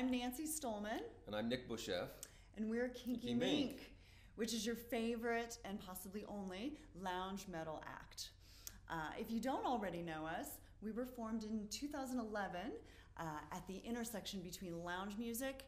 I'm Nancy Stolman, And I'm Nick Busheff. and we're Kinky, Kinky Mink, Mink. which is your favorite and possibly only lounge metal act. Uh, if you don't already know us, we were formed in 2011 uh, at the intersection between lounge music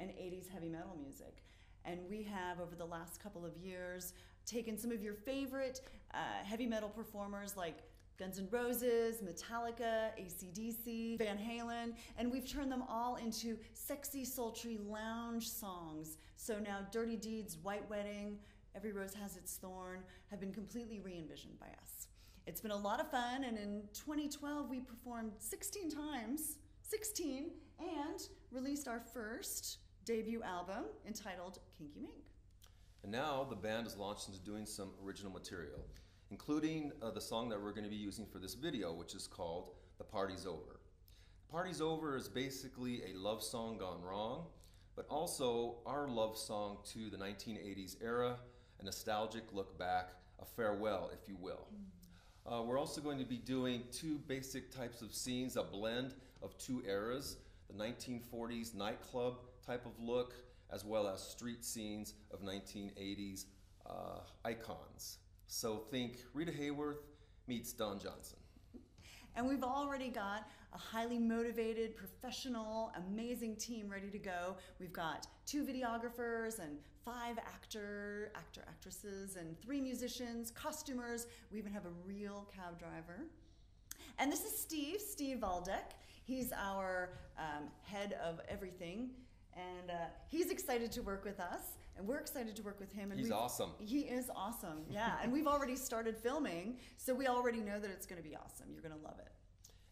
and 80s heavy metal music. And we have, over the last couple of years, taken some of your favorite uh, heavy metal performers like Guns N' Roses, Metallica, ACDC, Van Halen, and we've turned them all into sexy, sultry lounge songs. So now Dirty Deeds, White Wedding, Every Rose Has Its Thorn have been completely re envisioned by us. It's been a lot of fun, and in 2012 we performed 16 times, 16, and released our first debut album entitled Kinky Mink. And now the band is launched into doing some original material, including uh, the song that we're going to be using for this video, which is called The Party's Over. The Party's Over is basically a love song gone wrong, but also our love song to the 1980s era, a nostalgic look back, a farewell, if you will. Uh, we're also going to be doing two basic types of scenes, a blend of two eras the 1940s nightclub type of look, as well as street scenes of 1980s uh, icons. So think Rita Hayworth meets Don Johnson. And we've already got a highly motivated, professional, amazing team ready to go. We've got two videographers and five actor, actor, actresses, and three musicians, costumers. We even have a real cab driver. And this is Steve, Steve Valdeck. He's our um, head of everything. And uh, he's excited to work with us, and we're excited to work with him. And He's awesome. He is awesome, yeah. and we've already started filming, so we already know that it's going to be awesome. You're going to love it.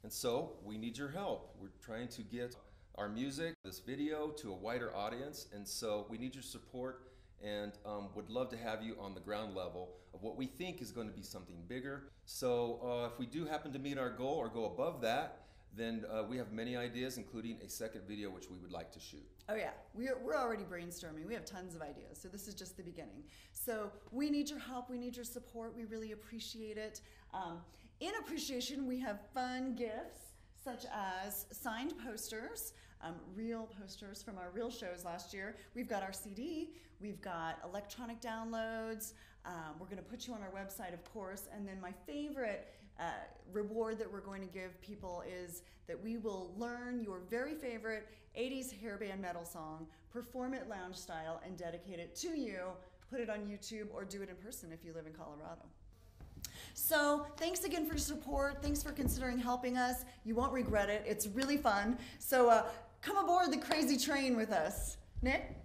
And so we need your help. We're trying to get our music, this video, to a wider audience. And so we need your support and um, would love to have you on the ground level of what we think is going to be something bigger. So uh, if we do happen to meet our goal or go above that, then uh, we have many ideas, including a second video which we would like to shoot. Oh yeah, we're, we're already brainstorming. We have tons of ideas, so this is just the beginning. So we need your help. We need your support. We really appreciate it. Um, in appreciation, we have fun gifts such as signed posters, um, real posters from our real shows last year. We've got our CD. We've got electronic downloads. Um, we're going to put you on our website, of course. And then my favorite uh, reward that we're going to give people is that we will learn your very favorite 80s hairband metal song, perform it lounge style, and dedicate it to you. Put it on YouTube or do it in person if you live in Colorado. So, thanks again for your support. Thanks for considering helping us. You won't regret it. It's really fun. So, uh, come aboard the crazy train with us. Nick?